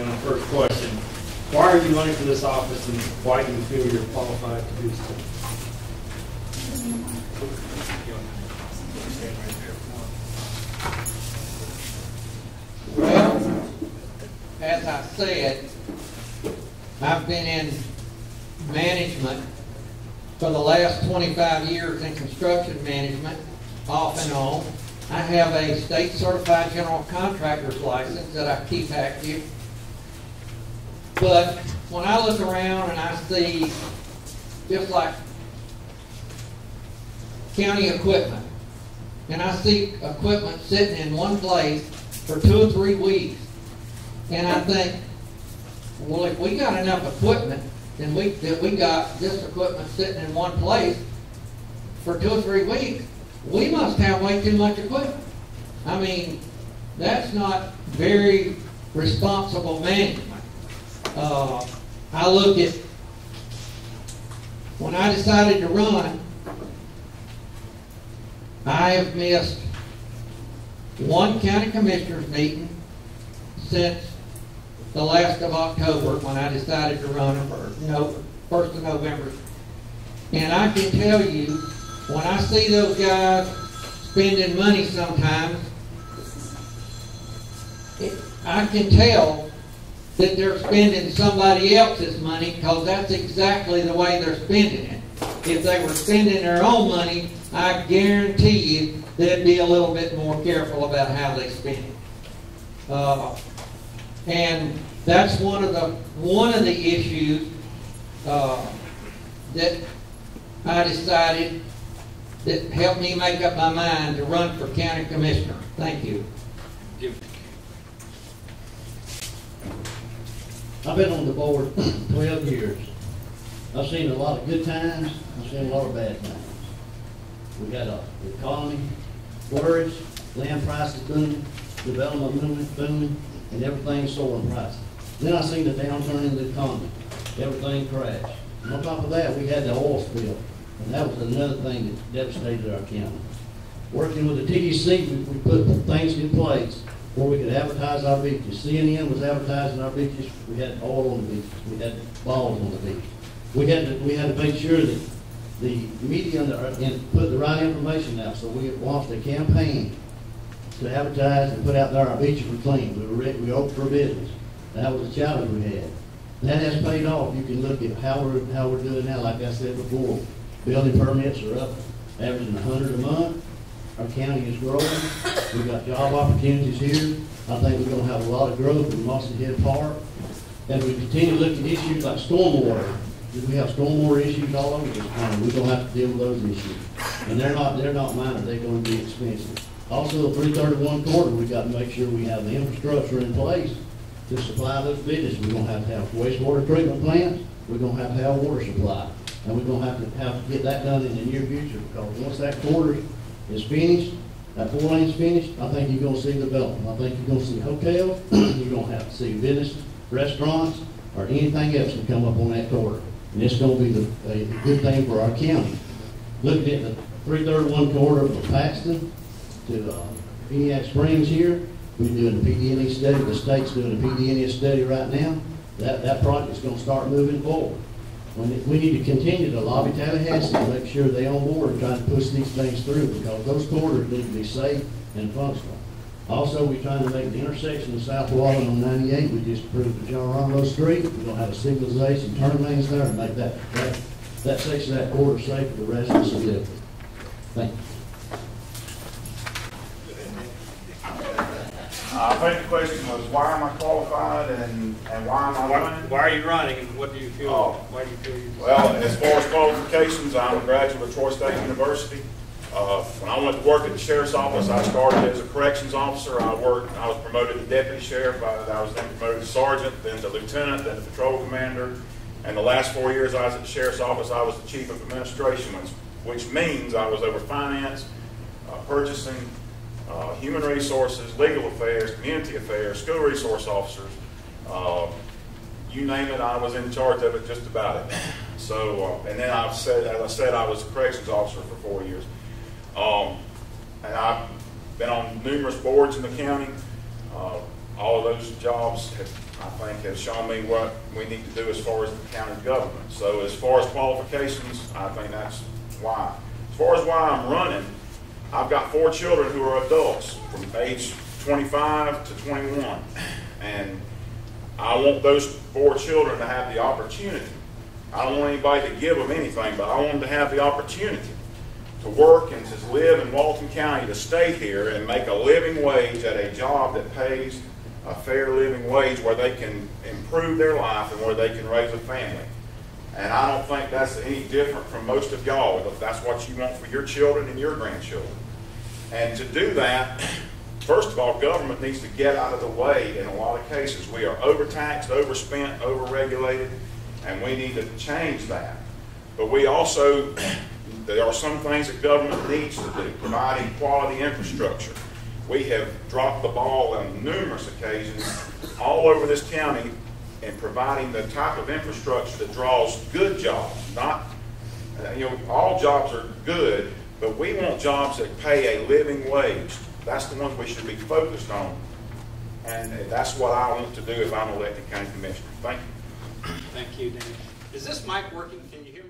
on the first question. Why are you running for this office and why do you feel you're qualified to do so? Well, as I said, I've been in management for the last 25 years in construction management, off and on. I have a state certified general contractor's license that I keep active. But when I look around and I see, just like county equipment, and I see equipment sitting in one place for two or three weeks, and I think, well, if we got enough equipment, then we, that we got this equipment sitting in one place for two or three weeks, we must have way too much equipment. I mean, that's not very responsible management. Uh, I look at, when I decided to run, I have missed one county commissioners meeting since the last of October when I decided to run for, no, first of November. And I can tell you, when I see those guys spending money sometimes, it, I can tell that they're spending somebody else's money because that's exactly the way they're spending it. If they were spending their own money, I guarantee you they'd be a little bit more careful about how they spend it. Uh, and that's one of the one of the issues uh, that I decided that helped me make up my mind to run for county commissioner. Thank you. I've been on the board twelve years. I've seen a lot of good times, I've seen a lot of bad times. We got a the economy flourish, land prices booming, development booming, booming, and everything soaring prices. Then I seen the downturn in the economy, everything crashed. And on top of that, we had the oil spill, and that was another thing that devastated our county. Working with the TDC, we, we put things in place where we could advertise our beaches. CNN was advertising our beaches, we had oil on the beaches, we had balls on the beach. We had to, we had to make sure that the media and, put the right information out, so we launched a campaign to advertise and put out there our beaches were clean, we were, re- we opened for business. That was a challenge we had. That has paid off, you can look at how we're, how we're doing now, like I said before. Building permits are up, averaging hundred a month, our county is growing, we've got job opportunities here. I think we're gonna have a lot of growth in Mossy Head Park. As we continue to look at issues like stormwater, we have stormwater issues all over this county, we're gonna have to deal with those issues. And they're not, they're not minor, they're gonna be expensive. Also, the three thirty-one corridor, we got to make sure we have the infrastructure in place to supply those businesses. We're gonna have to have wastewater treatment plants, we're gonna have to have water supply. And we're gonna have to have to get that done in the near future, because once that corridor is finished, that four lane's finished, I think you're gonna see development. I think you're gonna see hotels, you're gonna have to see business, restaurants, or anything else that come up on that corridor. And it's gonna be the, a good thing for our county. Looking at the three thirty-one corridor from Paxton to, uh, DeFuniak Springs here, we're doing the PD&E study, the state's doing the PD&E study right now. That, that project's gonna start moving forward. We need, to continue to lobby Tallahassee to make sure they on board trying to push these things through, because those corridors need to be safe and functional. Also, we're trying to make the intersection of South Walton on ninety-eight, we just approved the John Ronlo Street, we're gonna have a signalization, turn lanes there, and make that, that, that section of that corridor safe for the residents of the Liberty. Thank you. I think the question was, why am I qualified and, and why am I Why, running? why are you running and what do you feel, Oh. why do you feel you? Well, as far as qualifications, I'm a graduate of Troy State University. Uh, When I went to work at the sheriff's office, I started as a corrections officer. I worked, I was promoted to deputy sheriff, I I was then promoted to sergeant, then to lieutenant, then to patrol commander. And the last four years I was at the sheriff's office, I was the chief of administration, which, which means I was over finance, uh, purchasing, uh, human resources, legal affairs, community affairs, school resource officers. uh, You name it, I was in charge of it, just about it. So, uh, and then I've said, as I said, I was a corrections officer for four years. Um, And I've been on numerous boards in the county. Uh, All of those jobs have I think has shown me what we need to do as far as the county government. So as far as qualifications, I think that's why. As far as why I'm running, I've got four children who are adults from age 25 to 21. And I want those four children to have the opportunity. I don't want anybody to give them anything, but I want them to have the opportunity to work and to live in Walton County, to stay here and make a living wage at a job that pays a fair living wage where they can improve their life and where they can raise a family. And I don't think that's any different from most of y'all, that's what you want for your children and your grandchildren. And to do that, first of all, government needs to get out of the way in a lot of cases. We are overtaxed, overspent, overregulated, and we need to change that. But we also, there are some things that government needs to do, providing quality infrastructure. We have dropped the ball on numerous occasions all over this county in providing the type of infrastructure that draws good jobs, not, uh, you know, all jobs are good, but we want jobs that pay a living wage. That's the ones we should be focused on. And that's what I want to do if I'm elected county commissioner. Thank you. Thank you, Danny. Is this mic working? Can you hear me?